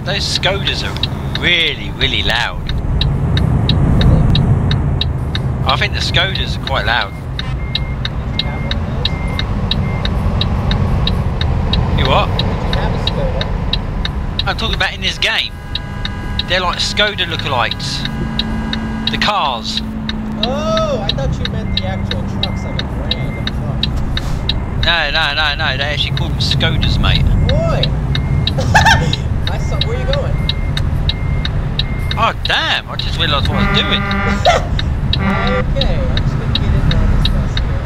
those Skodas are really, really loud. I think the Skodas are quite loud. You have one of those? You what? Did you have a Skoda? I'm talking about in this game. They're like Skoda lookalikes. The cars. Oh, I thought you meant the actual trucks, like a brand of truck. No, no, no, no. They actually call them Skodas, mate. Boy! I saw. Where you going? Oh, damn. I just realised what I was doing. okay, I'm just gonna get in on this mess here.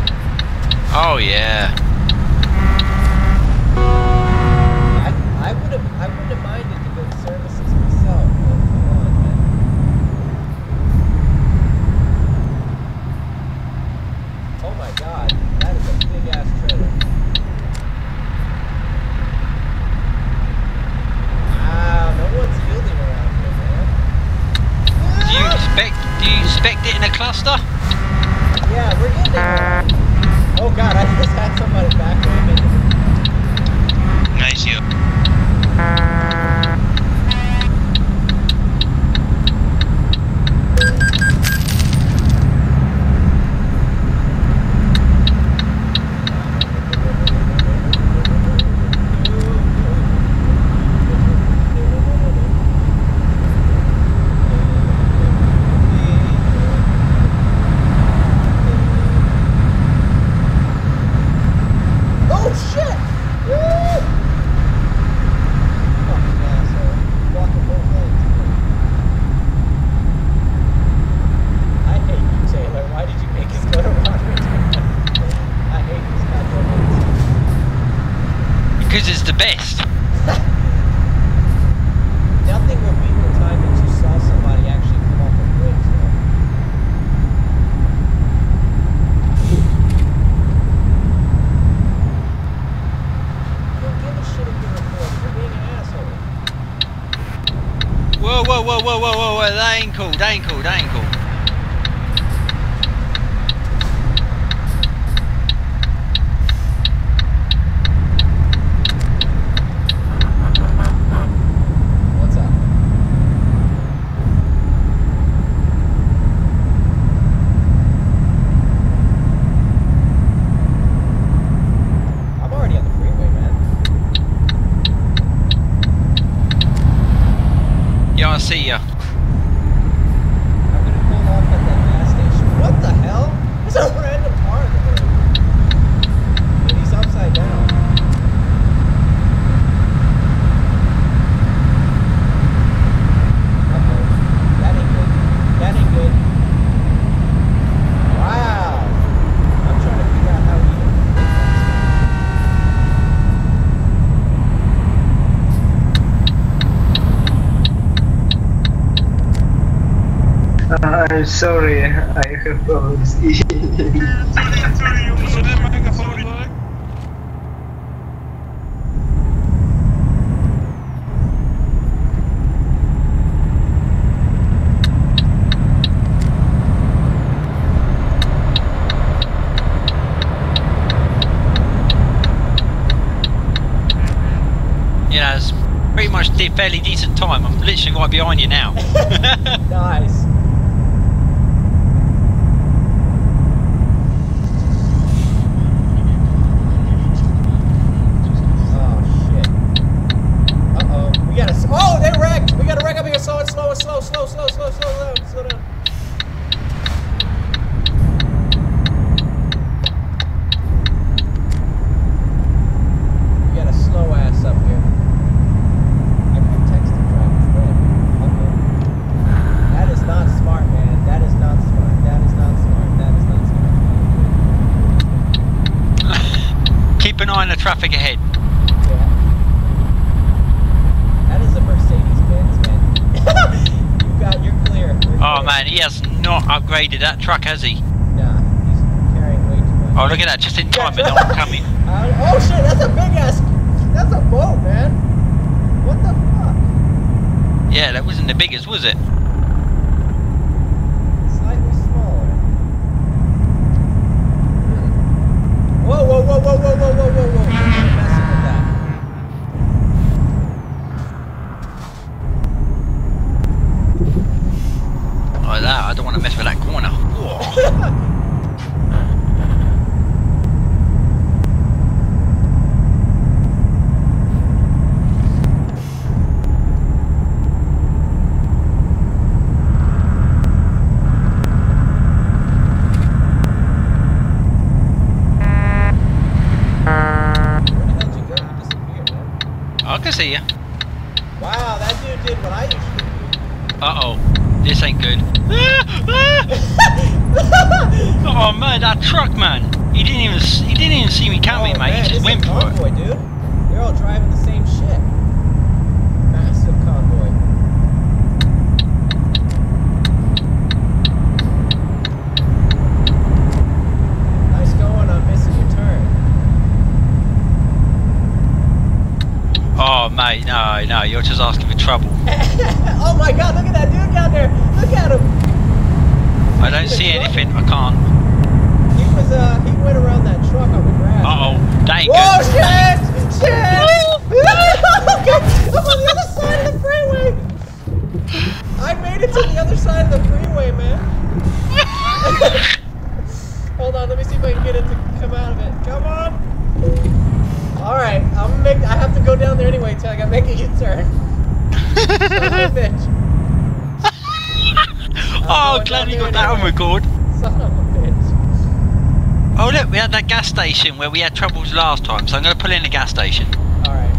Oh, yeah. faster. Yeah, we're good. Because it's the best. Nothing will the time that you saw somebody actually come off a bridge, though. Don't give a shit if recording. You're being an asshole. Whoa, whoa, whoa, whoa, whoa, whoa, whoa. That ain't cool. That ain't cool. That ain't cool. see ya. I'm sorry, I have problems. Sorry, sorry, jongens, zet de microfoon door. You know, it's pretty much de- fairly decent time. I'm literally right behind you now. Nice. Oh shit. Uh oh. We gotta. s- Oh, they wrecked. We gotta wreck up here. Slow it, slow it, slow, slow, slow, slow, slow down, slow down. We gotta slow ass up here. I can text the driver's red. Okay. That is not smart, man. That is not smart. That is not smart. That is not smart. Keep an eye on the traffic ahead. Yeah. That is a Mercedes Benz, man. you got, you're clear. You're Oh clear. man, he has not upgraded that truck, has he? Nah, he's carrying way too much. Oh, look at that, just in time, but not coming. Uh, oh shit, that's a big ass. That's a boat, man. What the fuck? Yeah, that wasn't the biggest, was it? Whoa, whoa, whoa, whoa, whoa, whoa, whoa, whoa, whoa. Like that, I don't want to mess with that corner. see you. Wow, that dude did what I usually do. Uh oh, this ain't good. oh man, that truck man. He didn't even he didn't even see me coming, oh, mate. Man, he just went for it. dude. They're all driving the same shit. Massive convoy. Nice going on missing your turn. Oh mate, no, no, you're just asking for trouble. oh my god, look at that dude down there. Look at him. I don't see anything. I can't. He was uh he went around that truck on the grass. Uh oh, that ain't Whoa good. shit! Shit! I'm on the other side of the freeway! I made it to the other side of the freeway, man. Hold on, let me see if I can get it to come out of it. Come on! Alright, I'm gonna make I have to go down there anyway until I gotta make a U-turn. Son of a bitch. Oh, going glad down you there got that on anyway. Record. Son of a bitch. Oh look, we had that gas station where we had troubles last time, so I'm gonna pull in the gas station. Alright.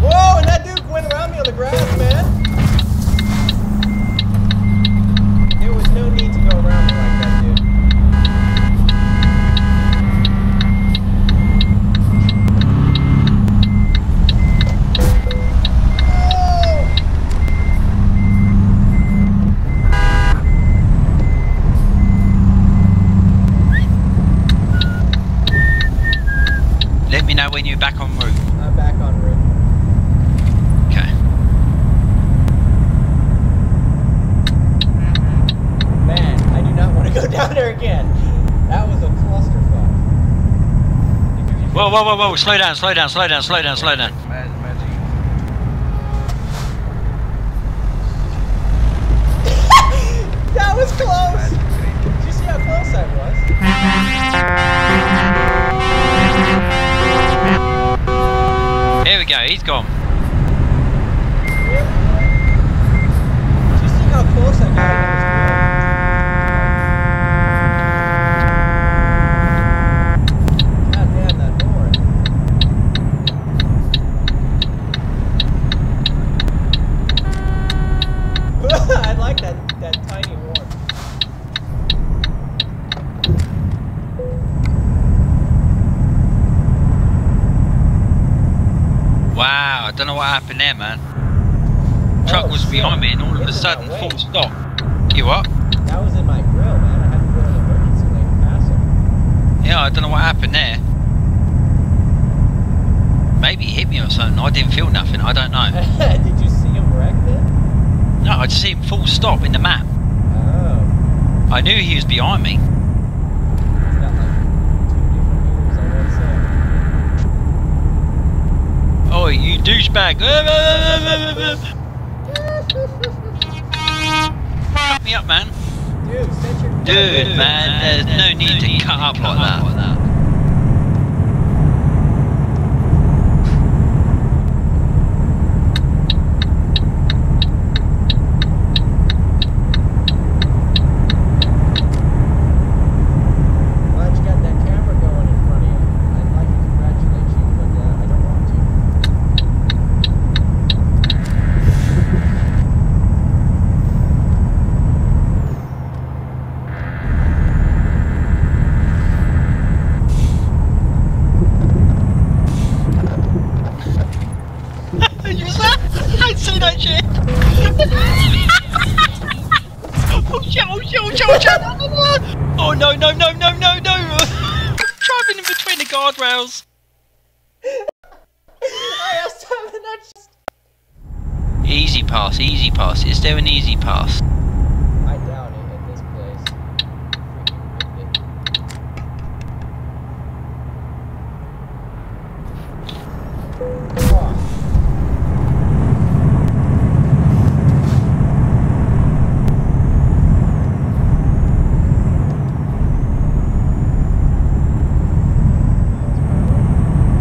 Whoa, and that dude went around me on the grass, man. There was no need to go around me like that, dude. Whoa! Let me know when you're back en route. I'm back on route. Okay. Man, I do not want to go down there again. That was a clusterfuck. Whoa, whoa, whoa! Slow down, slow down, slow down, slow down, slow down. That was close! Did you see how close I was? Here we go. He's gone. Did you see how close I got? God damn that horn. I like that that tiny horn. Wow, I don't know what happened there, man. Truck Oh, was shit. behind me, and all of a It's in sudden, my way. full stop. You what? That was in my grill, man. I had to put an emergency lane to pass him. Yeah, I don't know what happened there. Maybe he hit me or something. I didn't feel nothing. I don't know. Did you see him wreck then? No, I just see him full stop in the map. Oh. I knew he was behind me. He's like two different moves on one side. Oh, you douchebag! Me up, man. Dude, man, there's no need to cut up like that. Glad you got that camera going in front of you. I'd like to congratulate you, but uh, I don't want to. you that? I see that shit. oh shit! Oh shit! Oh shit! Oh shit! Oh no! No! No! No! No! No! Driving in between the guardrails. I asked him and I just... Easy pass. Easy pass. Is there an easy pass? I doubt it at this place. Freaking ripped it.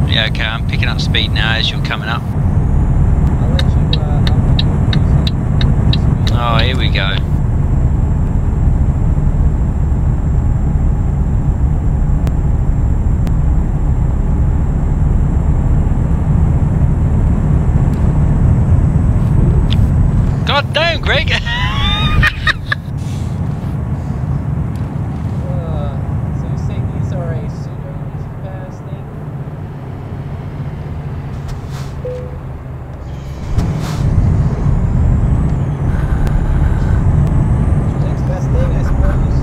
Yeah. Okay. I'm picking up speed now as you're coming up. I'll let you, uh, I'll let you use it. Oh, here we go. Greg. Uh, so you say these are a pseudo pass thing? Next best thing, I suppose.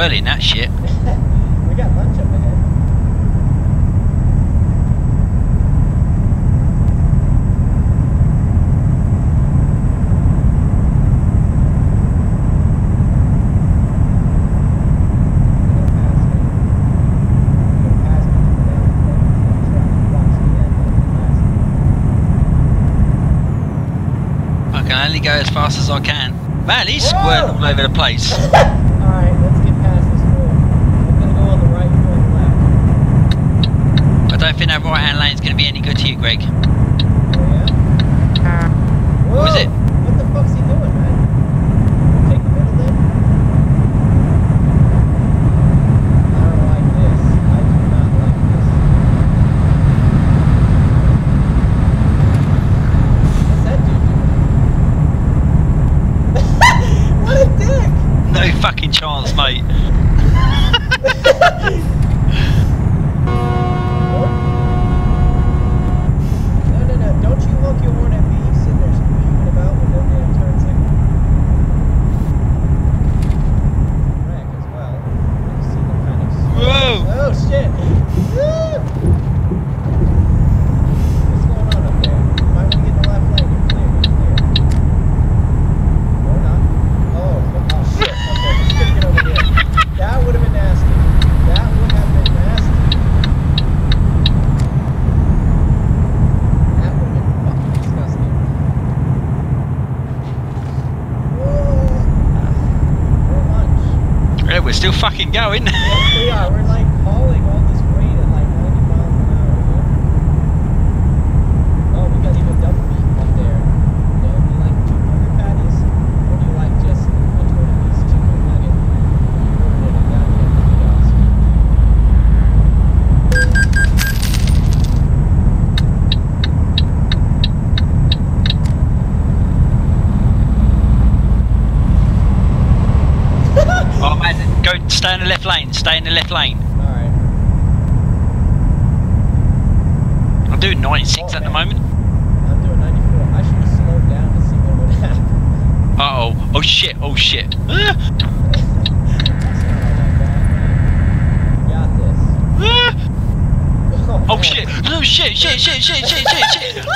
That shit. we got lunch up ahead. I can only go as fast as I can. Man, he's squirting all over the place. Alright, let's get past this fool. I'm gonna go on the right, you go on the left. I don't think that right hand lane's going to be any good to you, Greg. Oh yeah? Whoa! Was it? What the fuck's he doing, man? Take the middle then? I don't like this. I do not like this. What's that dude doing? what a dick! No fucking chance, mate. No, no, no. Don't you honk your horn at me sitting there screaming about with no damn turn signal. Wreck as well. You see them kind of Whoa! Oh, shit. Woo! What's going on up there? Might want to get in the left lane. You're clear. You're clear. Or not. Oh, oh shit. Okay, let's gonna get over here. That would have been nasty. That would have been nasty. That would have been fucking disgusting. Whoa. For lunch. Yeah, we're still fucking going. Are. We're like hauling all this weight at like 90 miles an hour. Here. Oh, we got even double meat up there. You know, do you like two burger patties, or do you like just a Twitter piece chicken nugget? Put it in a goddamn kiosk. oh man, go stay in the left lane. Stay in the left lane. All right. I'm doing 96 Oh, at the moment. I'm doing 94. I should have slowed down to see what would happen. Uh oh. Oh shit. Oh shit. It's not all that bad, man. Got this. Oh shit. Oh shit. Shit. Shit. Shit. Shit. Shit. Shit.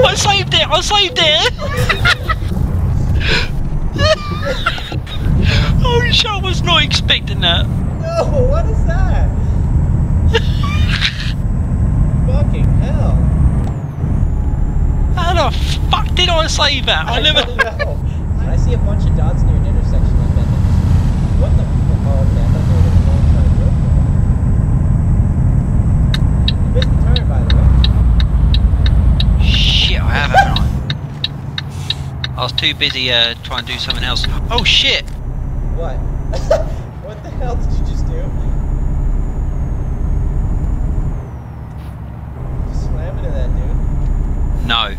I saved it. I saved it. oh shit. I was not expecting that. No, what is that? Fucking hell. How the fuck did I save that? I never. don't know. I see a bunch of dots near an intersection like that. What the fuck? Oh, okay. I thought they were the wrong side of the road. You missed the turn, by the way. Shit, I have, haven't I? I was too busy uh, trying to do something else. Oh shit! What? what the hell did you just do? Just slam into that dude. No.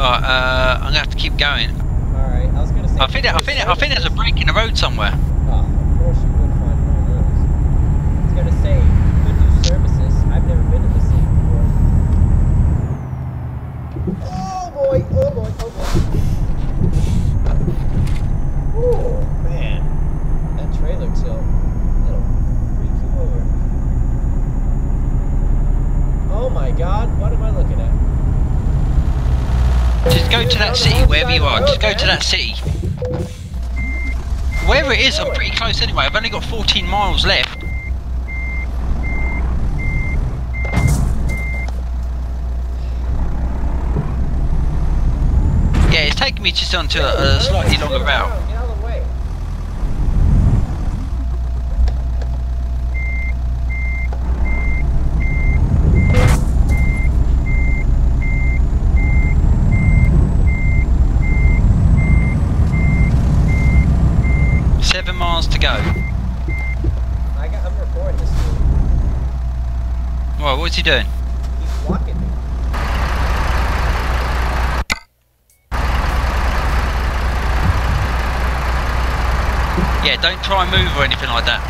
Alright, uh, I'm gonna have to keep going. Alright, I was gonna say. I think I think I think there's a break in the road somewhere. Oh, of course you would find one of those. I was gonna say, could do services. I've never been to the city before. Oh boy, oh boy, oh boy. Oh man, that trailer tilt, it'll freak you over. Oh my god, what am I looking at? Just go to that city, wherever you are. Just go to that city. Wherever it is, I'm pretty close anyway. I've only got 14 miles left. Yeah, it's taking me just onto a, a slightly longer route. go? I got, recording this dude. What's he doing? He's. Yeah, don't try and move or anything like that.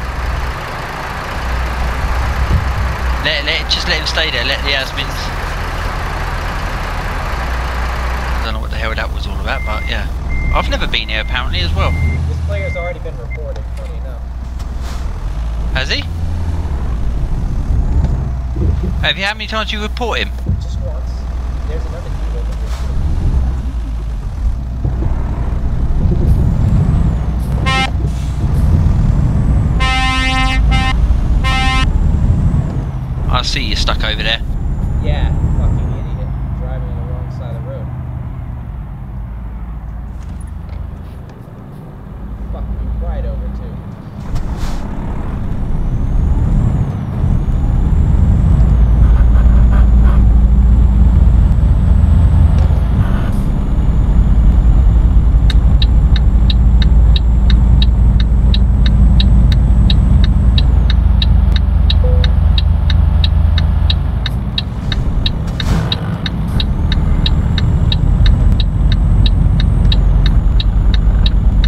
Let, let, just let him stay there, let the admins... I don't know what the hell that was all about, but yeah. I've never been here apparently as well. Player's already been reported, funny enough. Has he? Have you how many times you report him? Just once. There's another dude over here. too. I see you stuck over there. Yeah, fucking idiot. Driving on the wrong side of the road. Fuck me right over too.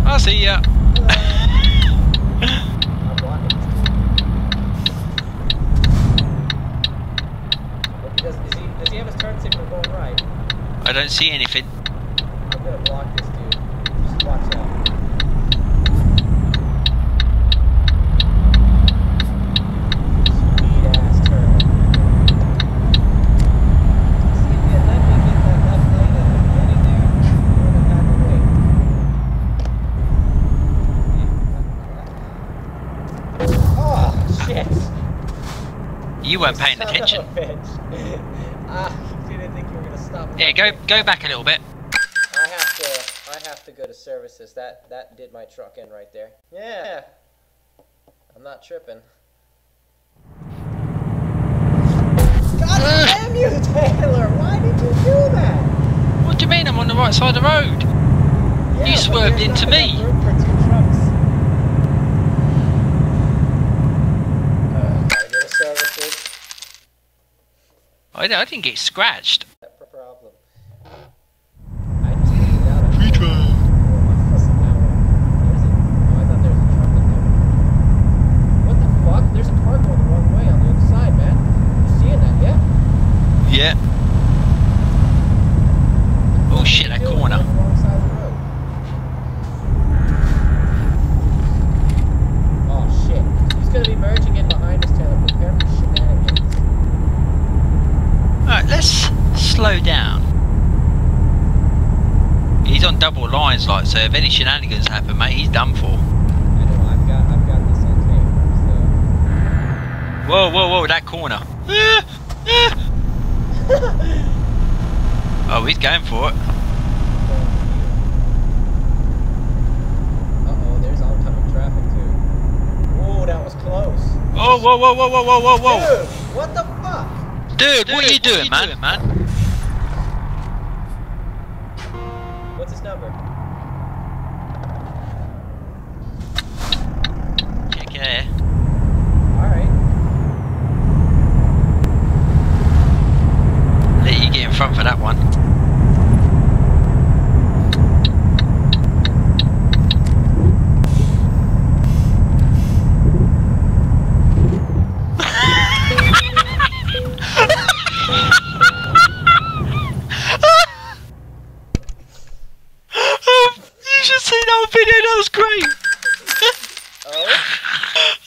I see ya. I'm blocking this dude. Hope he does, he, does he have his turn signal going right? I don't see anything. I'm gonna block this dude. Just watch out. Sweet ass turn. See, if you let me get that left lane at the beginning there, I would have had to wait. Oh, shit! You weren't paying Son attention. Ah, didn't think you were gonna stop. Yeah, go go back a little bit. I have to. I have to go to services. That that did my truck in right there. Yeah. I'm not tripping. God damn you, Taylor! Why did you do that? What do you mean? I'm on the right side of the road. Yeah, but swerved into me. room for two trucks. Uh, gotta go to services. I, I didn't get scratched. That pro- problem. I just figured out. I Retry. Four miles an hour. There's a. Oh, I thought there was a truck in there. What the fuck? There's a car going the wrong way on the other side, man. You seeing that? Yeah. Yeah. Oh shit, that Still corner. going the wrong side of the road. Oh shit. He's gonna be merging in behind us, Taylor. Prepare for shenanigans. Alright, let's slow down. He's on double lines, like, so if any shenanigans happen, mate, he's done for. I know. I've got. I've got tape. Whoa, whoa, whoa, that corner. So. Oh, he's going for it. Uh-oh, there's oncoming traffic too. Whoa, that was close. Oh, whoa, whoa, whoa, whoa, whoa, whoa, whoa. Dude, what the fuck? Dude, what are you doing, man? man? Check it out. Alright. Let you get in front for that one. you should see that video, that was great. Oh?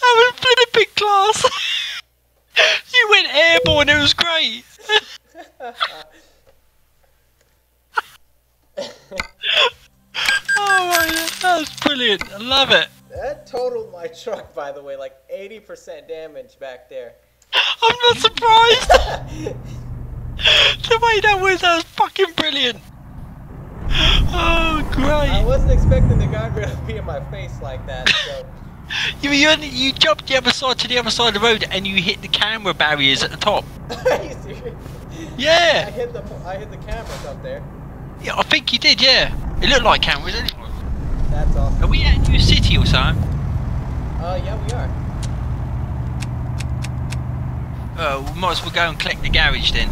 That was flipping class. you went airborne, it was great. oh my god, that was brilliant. I love it. that totaled my truck, by the way, like 80% damage back there. I'm not surprised. the way that was, that was fucking brilliant. Oh, great. I wasn't expecting the guardrail to be in my face like that, so. You, you, you jumped the other side to the other side of the road and you hit the camera barriers at the top. Are you serious? I Yeah. hit the I hit the cameras up there. Yeah, I think you did, yeah. It looked like cameras anyway. That's awesome. Are we at a New City or something? Uh, yeah, we are. Uh, we might as well go and collect the garage then.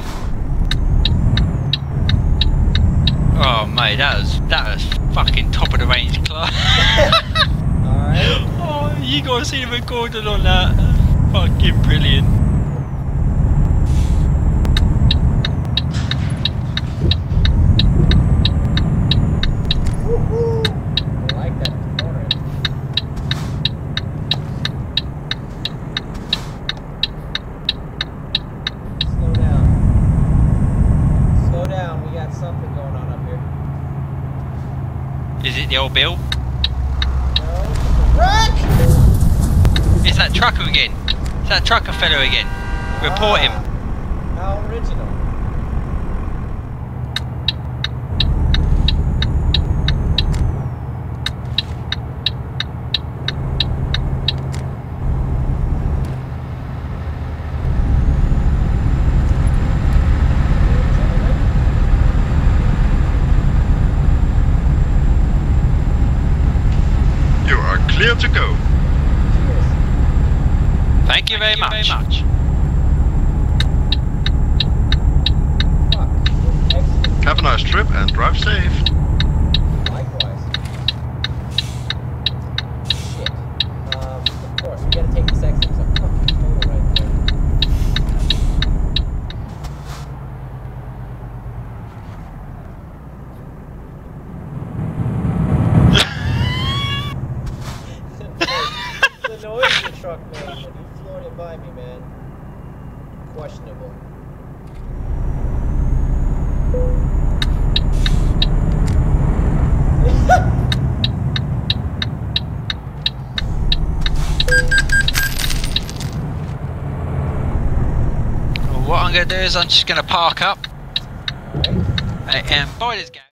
Oh mate, that was that was fucking top of the range car. Alright. oh, you gotta see the recording on that. Fucking brilliant. Woohoo! I like that corner. Slow down. Slow down. We got something going on up here. Is it the old Bill? Wreck! It's that trucker again. It's that trucker fellow again. Report him. How original. You are clear to go. Cheers. Thank you very much. Fuck. Exit. Have a nice trip and drive safe. Likewise. Shit. Um, of course, we gotta take this exit. There's a fucking hole right there. the noise the truck made when he floated by me, man. Questionable. Well, what I'm gonna do is I'm just gonna park up uh, and buy this gas.